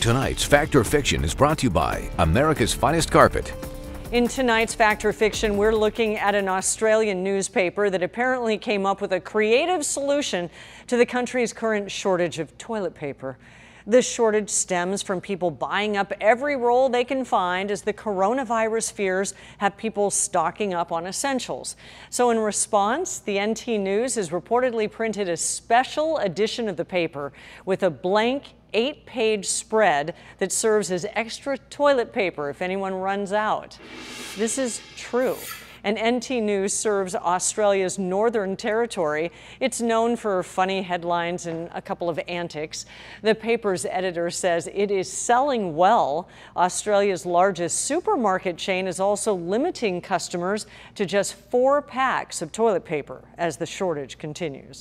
Tonight's Fact or Fiction is brought to you by America's Finest Carpet. In tonight's Fact or Fiction, we're looking at an Australian newspaper that apparently came up with a creative solution to the country's current shortage of toilet paper. This shortage stems from people buying up every roll they can find as the coronavirus fears have people stocking up on essentials. So in response, the NT News has reportedly printed a special edition of the paper with a blank eight page spread that serves as extra toilet paper if anyone runs out. This is true and NT News serves Australia's Northern Territory. It's known for funny headlines and a couple of antics. The paper's editor says it is selling well. Australia's largest supermarket chain is also limiting customers to just four packs of toilet paper as the shortage continues.